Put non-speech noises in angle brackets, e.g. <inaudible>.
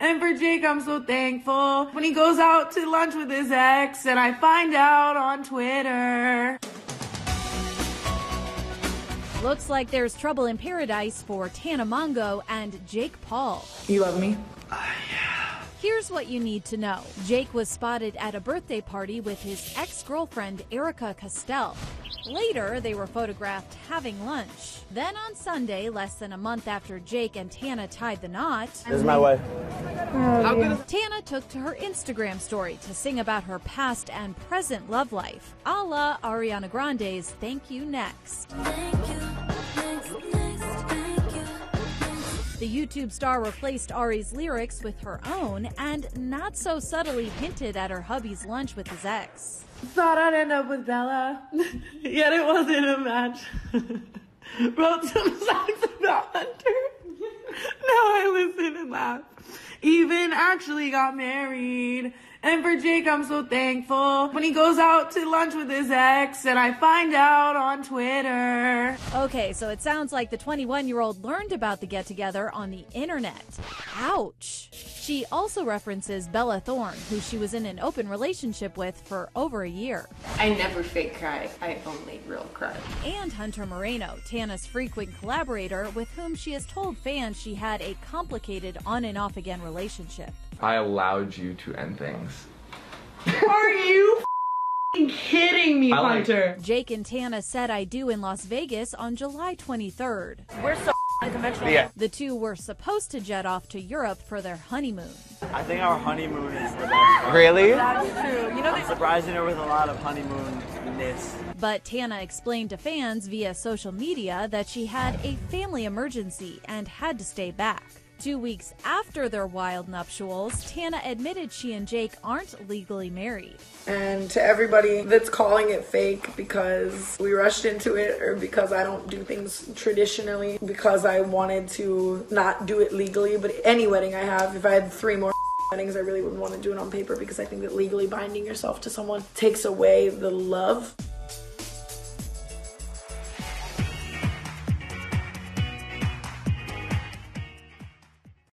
And for Jake, I'm so thankful when he goes out to lunch with his ex and I find out on Twitter. Looks like there's trouble in paradise for Tana Mongeau and Jake Paul. You love me? Uh, Here's what you need to know Jake was spotted at a birthday party with his ex girlfriend, Erika Costell. Later, they were photographed having lunch. Then on Sunday, less than a month after Jake and Tana tied the knot, This is my wife. Tana took to her Instagram story to sing about her past and present love life, a la Ariana Grande's Thank You Next. The YouTube star replaced Ari's lyrics with her own and not so subtly hinted at her hubby's lunch with his ex. Thought I'd end up with Bella, <laughs> yet it wasn't a match. <laughs> Wrote some songs about Hunter. Now I listen and laugh. Even actually got married. And for Jake, I'm so thankful when he goes out to lunch with his ex and I find out on Twitter. Okay, so it sounds like the 21 year old learned about the get together on the internet. Ouch. She also references Bella Thorne, who she was in an open relationship with for over a year. I never fake cry. I only real cry. and Hunter Moreno, Tana's frequent collaborator, with whom she has told fans she had a complicated on and off again relationship. I allowed you to end things. <laughs> Are you kidding me, I like- Hunter? Jake and Tana said I do in Las Vegas on July 23rd. We're so unconventional. Yeah. The two were supposed to jet off to Europe for their honeymoon. I think our honeymoon is the best. Really? That's true. You know, I'm surprising her with a lot of honeymoon-ness. But Tana explained to fans via social media that she had a family emergency and had to stay back. Two weeks after their wild nuptials, Tana admitted she and Jake aren't legally married. And to everybody that's calling it fake because we rushed into it or because I don't do things traditionally, because I wanted to not do it legally. But any wedding I have, if I had three more <laughs> weddings, I really wouldn't want to do it on paper because I think that legally binding yourself to someone takes away the love